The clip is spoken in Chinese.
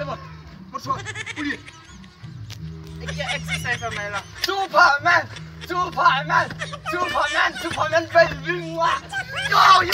那么，我，你 exercise，猪跑慢，猪跑慢，猪跑慢，猪跑慢，被晕了，加油。